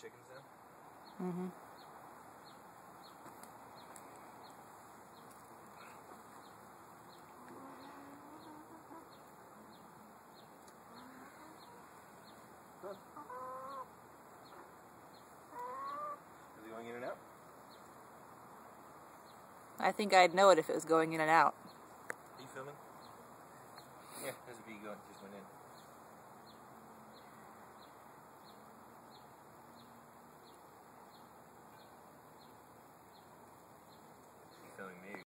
Mm-hmm. Is it going in and out? I think I'd know it if it was going in and out. Are you filming? Yeah, there's a bee going. Just went in.